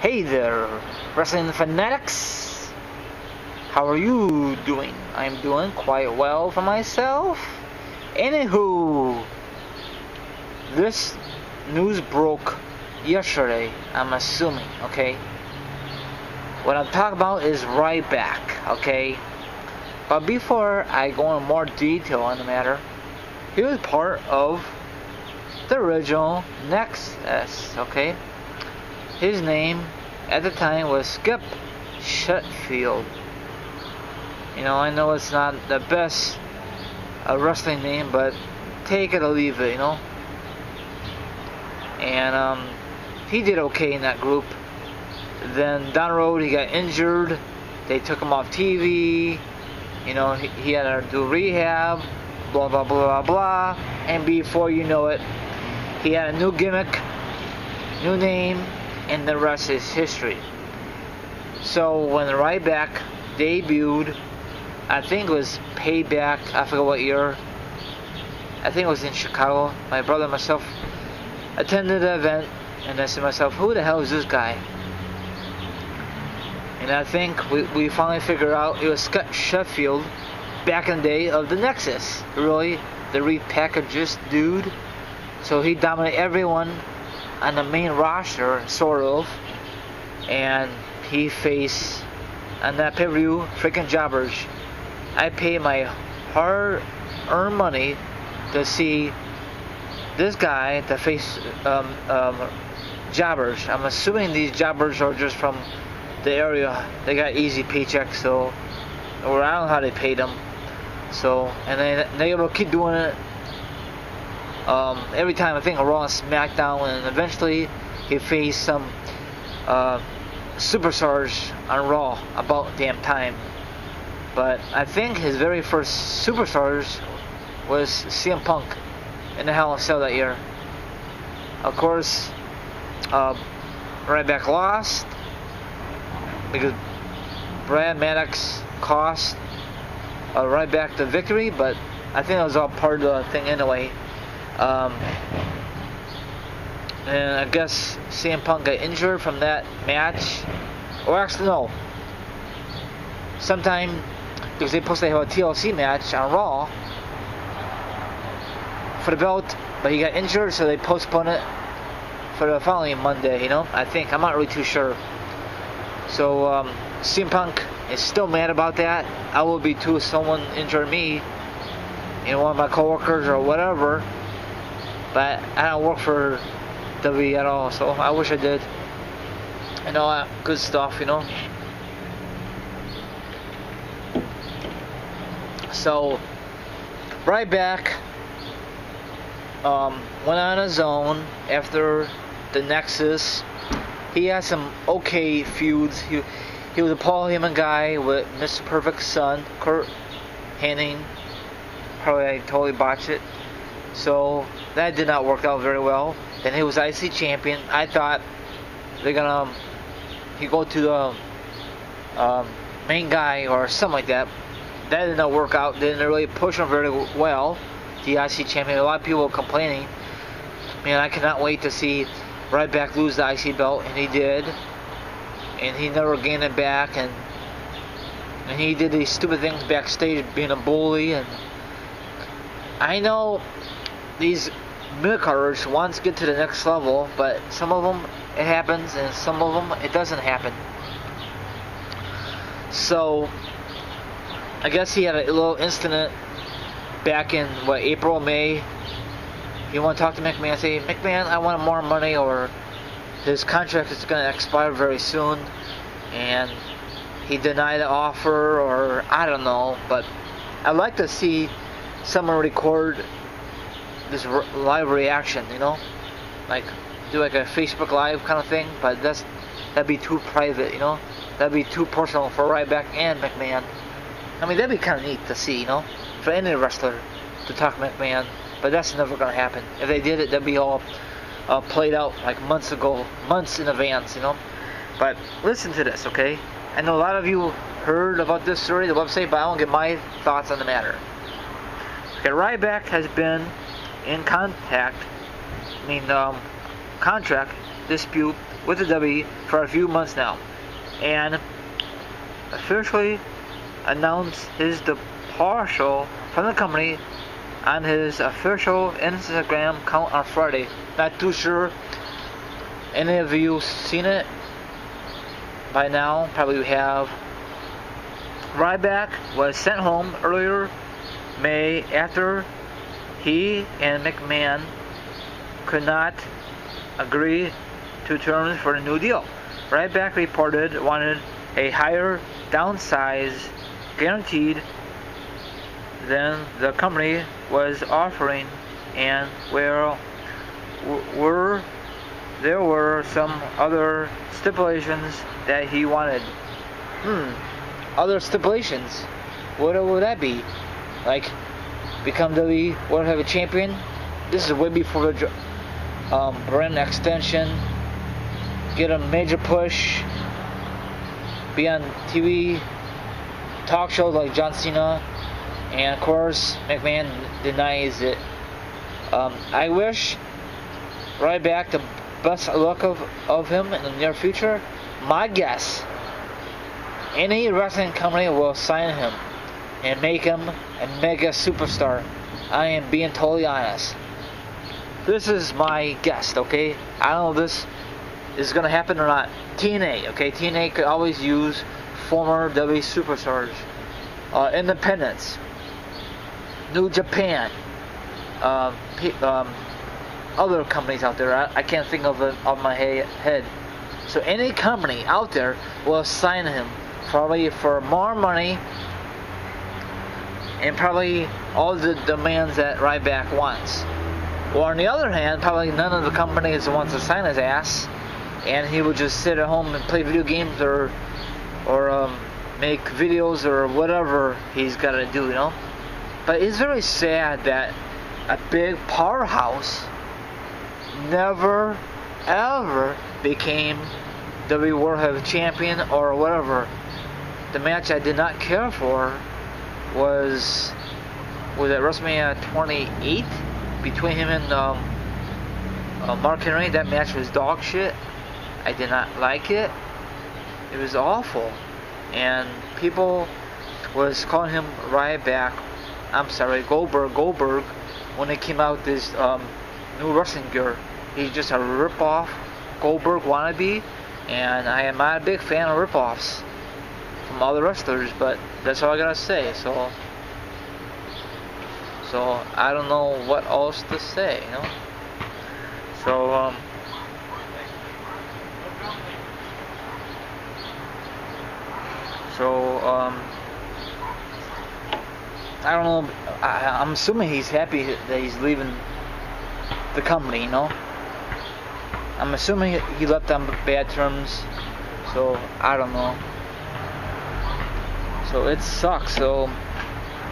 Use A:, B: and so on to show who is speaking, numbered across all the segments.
A: Hey there, wrestling fanatics. How are you doing? I'm doing quite well for myself. Anywho, this news broke yesterday, I'm assuming, okay? What I'm talking about is Ryback, okay? But before I go into more detail on the matter, he was part of the original Nexus, okay? His name at the time was Skip Sheffield. You know, I know it's not the best uh, wrestling name, but take it or leave it, you know? And um, he did okay in that group. Then down the road, he got injured. They took him off TV. You know, he, he had to do rehab, blah, blah, blah, blah, blah. And before you know it, he had a new gimmick, new name, and the rest is history. So when Ryback debuted, I think it was Payback, I forget what year. I think it was in Chicago. My brother and myself attended the event, and I said to myself, who the hell is this guy? And I think we, we finally figured out it was Scott Sheffield back in the day of the Nexus. Really, the repackaged dude. So he dominated everyone on the main roster, sort of. And he faced, on that pay per view, freaking jobbers. I paid my hard earned money to see this guy to face um, um, jobbers. I'm assuming these jobbers are just from the area. They got easy paychecks, so or I don't know how they paid them. So and then they will keep doing it um, every time. I think Raw SmackDown, and eventually he faced some uh, superstars on Raw about damn time. But I think his very first superstars was CM Punk in the Hell in Cell that year. Of course, uh, Ryback lost because Brad Maddox cost uh, Ryback the victory, but I think it was all part of the thing anyway. Um, and I guess CM Punk got injured from that match. Or actually, no. Sometime, because they supposed to have a TLC match on Raw for the belt, but he got injured, so they postponed it for the following Monday, you know? I think. I'm not really too sure. So, um, CM Punk is still mad about that. I will be too if someone injured me, you know, one of my coworkers or whatever. But I don't work for WWE at all, so I wish I did. And all that good stuff, you know. So, Ryback, um, went on his own after the Nexus. He had some okay feuds. He, he was a Paul Heyman guy with Mr. Perfect's son, Curt Hennig. Probably I totally botched it. So that did not work out very well. Then he was IC champion. I thought they're gonna he go to the um, main guy or something like that. That did not work out. Didn't really push him very well. The IC champion. A lot of people complaining. Man, I cannot wait to see Ryback lose the IC belt, and he did. And he never gained it back, and and he did these stupid things backstage, being a bully. And I know these mid-carders to get to the next level, but some of them it happens, and some of them it doesn't happen. So, I guess he had a little incident back in what April, May. You want to talk to McMahon? Say, McMahon, I want more money, or his contract is going to expire very soon, and he denied the offer, or I don't know. But I'd like to see someone record this live reaction, you know, like do like a Facebook Live kind of thing. But that's that'd be too private, you know. That'd be too personal for Ryback and McMahon. I mean, that'd be kind of neat to see, you know, for any wrestler to talk McMahon. But that's never gonna happen. If they did it, that'd be all uh, played out like months ago, months in advance, you know. But listen to this, okay? I know a lot of you heard about this story, the website, but I won't get my thoughts on the matter. Okay, Ryback has been in contact, I mean, um, contract dispute with the W for a few months now, and officially announced his departure from the company on his official Instagram account on Friday. Not too sure any of you seen it by now. Probably have. Ryback was sent home earlier May after he and McMahon could not agree to terms for the new deal. Ryback reported wanted a higher downside guaranteed than the company was offering and where were there were some other stipulations that he wanted. Hmm. Other stipulations. What would that be? Like become the World Heavyweight Champion? This is way before the um, brand extension. Get a major push. Be on TV, talk shows like John Cena, and of course McMahon denies it. Um, I wish Ryback the best luck of, of him in the near future. My guess, any wrestling company will sign him and make him a mega superstar. I am being totally honest. This is my guess, okay? I don't know if this is going to happen or not. TNA, okay? TNA could always use former W superstars. Uh, independence, New Japan, um, um, other companies out there. I, I can't think of it off my head. So any company out there will sign him probably for more money and probably all the demands that Ryback wants. Or on the other hand, probably none of the companies wants to sign his ass, and he would just sit at home and play video games or or um, make videos or whatever he's got to do, you know. But it's very sad that a big powerhouse never ever became the World Heavyweight Champion or whatever. The match I did not care for was was at WrestleMania 28 between him and um, uh, Mark Henry. That match was dog shit. I did not like it. It was awful, and people was calling him Ryback. I'm sorry, Goldberg. Goldberg when it came out this um, new wrestling gear. He's just a rip-off Goldberg wannabe, and I am not a big fan of rip-offs from other wrestlers, but that's all I gotta say. So, so I don't know what else to say, you know. So, um, so um, I don't know. I, I'm assuming he's happy that he's leaving the company, you know. I'm assuming he left on bad terms, so I don't know. So it sucks. So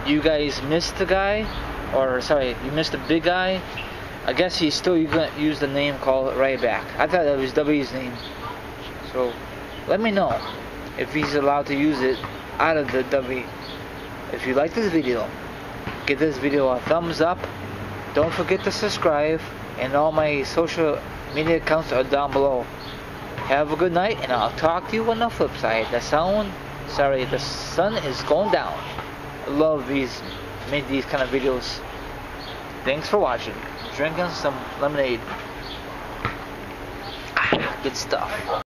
A: you guys missed the guy, or sorry, you missed the big guy. I guess he's still use the name called Ryback. I thought that was W's name. So let me know if he's allowed to use it out of the W. If you like this video, give this video a thumbs up. Don't forget to subscribe and all my social media accounts are down below. Have a good night, and I'll talk to you on the flip side. The sound, sorry, the sun is going down. I love these, make these kind of videos. Thanks for watching. Drinking some lemonade. Ah, good stuff.